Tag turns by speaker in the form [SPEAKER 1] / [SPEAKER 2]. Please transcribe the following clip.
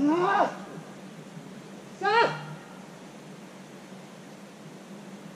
[SPEAKER 1] うわ